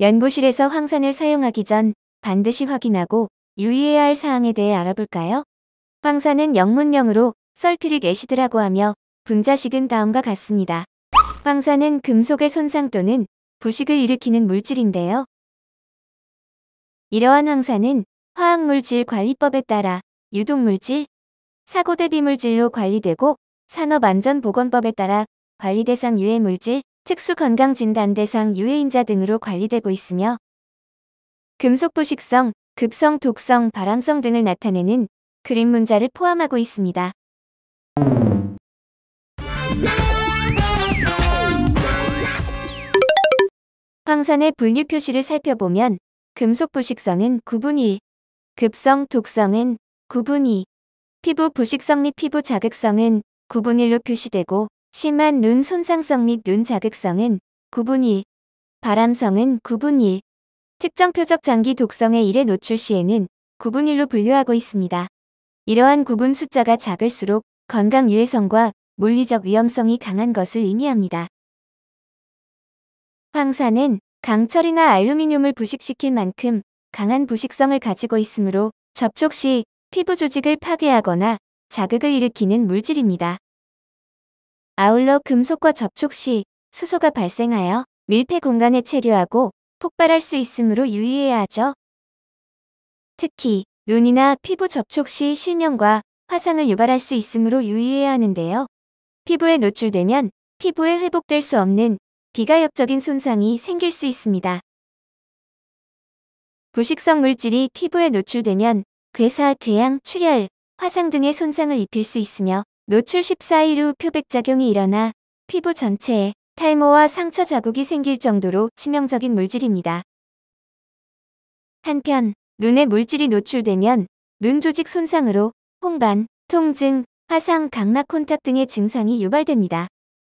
연구실에서 황산을 사용하기 전 반드시 확인하고 유의해야 할 사항에 대해 알아볼까요? 황산은 영문명으로 설피릭 애시드라고 하며 분자식은 다음과 같습니다. 황산은 금속의 손상 또는 부식을 일으키는 물질인데요. 이러한 황산은 화학물질 관리법에 따라 유독물질, 사고대비물질로 관리되고 산업안전보건법에 따라 관리대상 유해물질, 특수건강진단대상 유해인자 등으로 관리되고 있으며 금속 부식성, 급성, 독성, 발암성 등을 나타내는 그림 문자를 포함하고 있습니다. 황산의 분류 표시를 살펴보면 금속 부식성은 9분 1, 급성, 독성은 9분 2, 피부 부식성 및 피부 자극성은 9분 1로 표시되고 심한 눈 손상성 및 눈 자극성은 9분 1, 발암성은 9분 1, 특정 표적 장기 독성의 1에 노출 시에는 9분 1로 분류하고 있습니다. 이러한 구분 숫자가 작을수록 건강 유해성과 물리적 위험성이 강한 것을 의미합니다. 황산은 강철이나 알루미늄을 부식시킬 만큼 강한 부식성을 가지고 있으므로 접촉 시 피부 조직을 파괴하거나 자극을 일으키는 물질입니다. 아울러 금속과 접촉 시 수소가 발생하여 밀폐 공간에 체류하고 폭발할 수 있으므로 유의해야 하죠. 특히 눈이나 피부 접촉 시 실명과 화상을 유발할 수 있으므로 유의해야 하는데요. 피부에 노출되면 피부에 회복될 수 없는 비가역적인 손상이 생길 수 있습니다. 부식성 물질이 피부에 노출되면 괴사, 궤양, 출혈, 화상 등의 손상을 입힐 수 있으며 노출 14일 후 표백작용이 일어나 피부 전체에 탈모와 상처 자국이 생길 정도로 치명적인 물질입니다. 한편 눈에 물질이 노출되면 눈 조직 손상으로 홍반, 통증, 화상, 각막 콘탁 등의 증상이 유발됩니다.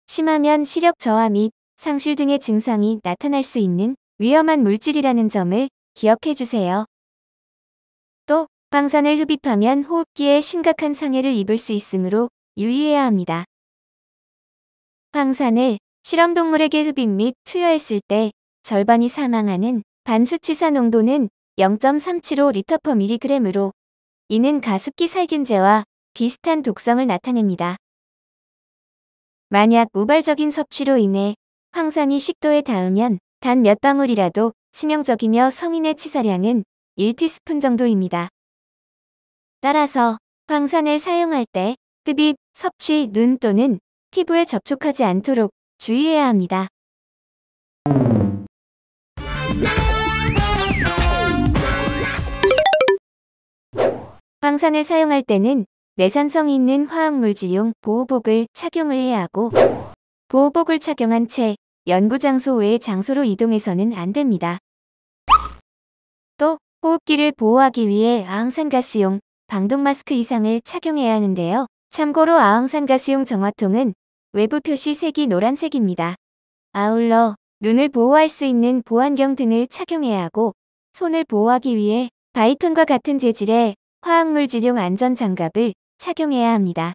심하면 시력 저하 및 상실 등의 증상이 나타날 수 있는 위험한 물질이라는 점을 기억해 주세요. 또 방산을 흡입하면 호흡기에 심각한 상해를 입을 수 있으므로 유의해야 합니다. 황산을 실험동물에게 흡입 및 투여했을 때 절반이 사망하는 반수치사 농도는 0.375L/mg으로 이는 가습기 살균제와 비슷한 독성을 나타냅니다. 만약 우발적인 섭취로 인해 황산이 식도에 닿으면 단 몇 방울이라도 치명적이며 성인의 치사량은 1티스푼 정도입니다. 따라서 황산을 사용할 때 흡입, 섭취, 눈 또는 피부에 접촉하지 않도록 주의해야 합니다. 황산을 사용할 때는 내산성이 있는 화학물질용 보호복을 착용을 해야 하고 보호복을 착용한 채 연구장소 외의 장소로 이동해서는 안 됩니다. 또 호흡기를 보호하기 위해 아항산가스용 방독 마스크 이상을 착용해야 하는데요. 참고로 아항산가스용 정화통은 외부 표시 색이 노란색입니다. 아울러 눈을 보호할 수 있는 보안경 등을 착용해야 하고 손을 보호하기 위해 바이톤과 같은 재질의 화학물질용 안전장갑을 착용해야 합니다.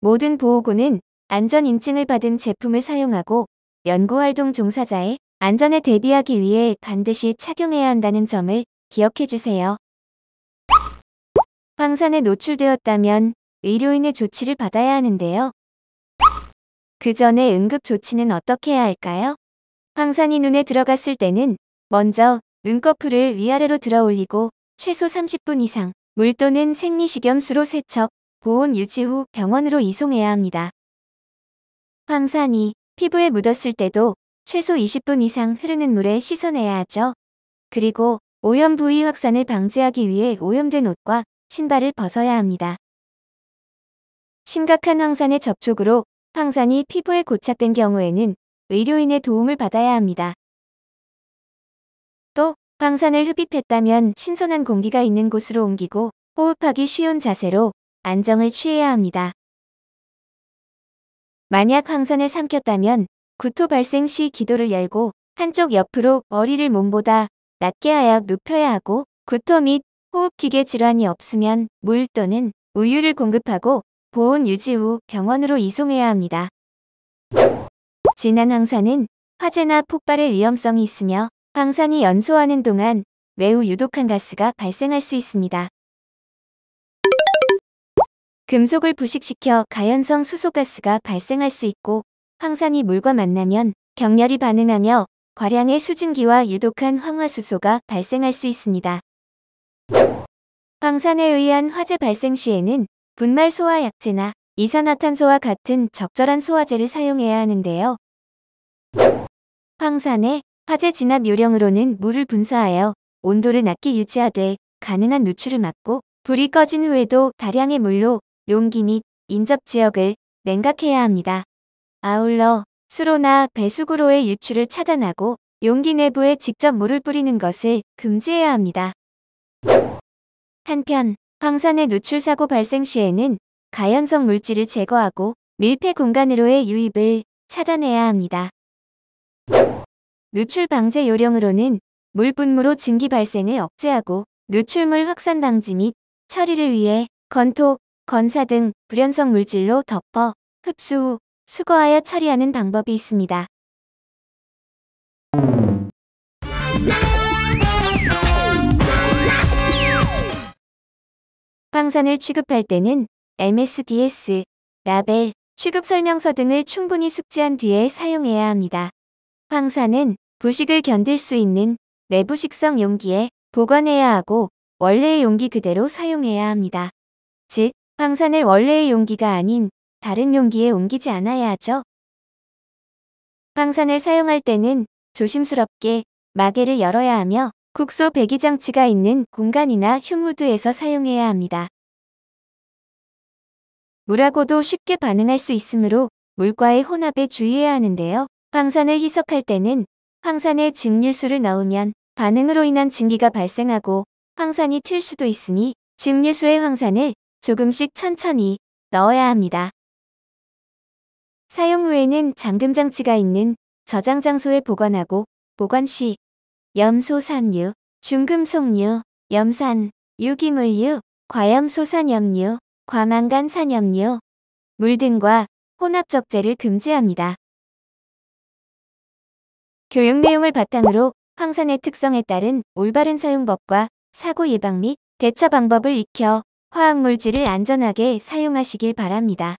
모든 보호구는 안전 인증을 받은 제품을 사용하고 연구활동 종사자의 안전에 대비하기 위해 반드시 착용해야 한다는 점을 기억해 주세요. 황산에 노출되었다면 의료인의 조치를 받아야 하는데요. 그 전에 응급 조치는 어떻게 해야 할까요? 황산이 눈에 들어갔을 때는 먼저 눈꺼풀을 위아래로 들어 올리고 최소 30분 이상 물 또는 생리식염수로 세척, 보온 유지 후 병원으로 이송해야 합니다. 황산이 피부에 묻었을 때도 최소 20분 이상 흐르는 물에 씻어내야 하죠. 그리고 오염 부위 확산을 방지하기 위해 오염된 옷과 신발을 벗어야 합니다. 심각한 황산의 접촉으로 황산이 피부에 고착된 경우에는 의료인의 도움을 받아야 합니다. 또 황산을 흡입했다면 신선한 공기가 있는 곳으로 옮기고 호흡하기 쉬운 자세로 안정을 취해야 합니다. 만약 황산을 삼켰다면 구토 발생 시 기도를 열고 한쪽 옆으로 머리를 몸보다 낮게 하여 눕혀야 하고 구토 및 호흡기계 질환이 없으면 물 또는 우유를 공급하고 보온 유지 후 병원으로 이송해야 합니다. 진한 황산은 화재나 폭발의 위험성이 있으며 황산이 연소하는 동안 매우 유독한 가스가 발생할 수 있습니다. 금속을 부식시켜 가연성 수소가스가 발생할 수 있고 황산이 물과 만나면 격렬히 반응하며 과량의 수증기와 유독한 황화수소가 발생할 수 있습니다. 황산에 의한 화재 발생 시에는 분말 소화약제나 이산화탄소와 같은 적절한 소화제를 사용해야 하는데요. 황산에 화재 진압 요령으로는 물을 분사하여 온도를 낮게 유지하되 가능한 누출을 막고 불이 꺼진 후에도 다량의 물로 용기 및 인접 지역을 냉각해야 합니다. 아울러 수로나 배수구로의 유출을 차단하고 용기 내부에 직접 물을 뿌리는 것을 금지해야 합니다. 한편 황산의 누출 사고 발생 시에는 가연성 물질을 제거하고 밀폐 공간으로의 유입을 차단해야 합니다. 누출 방제 요령으로는 물 분무로 증기 발생을 억제하고 누출물 확산 방지 및 처리를 위해 건토, 건사 등 불연성 물질로 덮어 흡수 후 수거하여 처리하는 방법이 있습니다. 황산을 취급할 때는 MSDS, 라벨, 취급 설명서 등을 충분히 숙지한 뒤에 사용해야 합니다. 황산은 부식을 견딜 수 있는 내부식성 용기에 보관해야 하고 원래의 용기 그대로 사용해야 합니다. 즉, 황산을 원래의 용기가 아닌 다른 용기에 옮기지 않아야 하죠. 황산을 사용할 때는 조심스럽게 마개를 열어야 하며 국소 배기 장치가 있는 공간이나 휴무드에서 사용해야 합니다. 물하고도 쉽게 반응할 수 있으므로 물과의 혼합에 주의해야 하는데요. 황산을 희석할 때는 황산에 증류수를 넣으면 반응으로 인한 증기가 발생하고 황산이 틀 수도 있으니 증류수의 황산을 조금씩 천천히 넣어야 합니다. 사용 후에는 잠금 장치가 있는 저장 장소에 보관하고 보관 시 염소산유, 중금속류, 염산, 유기물류, 과염소산염류, 과망간산염류, 물 등과 혼합적재를 금지합니다. 교육 내용을 바탕으로 황산의 특성에 따른 올바른 사용법과 사고 예방 및 대처 방법을 익혀 화학물질을 안전하게 사용하시길 바랍니다.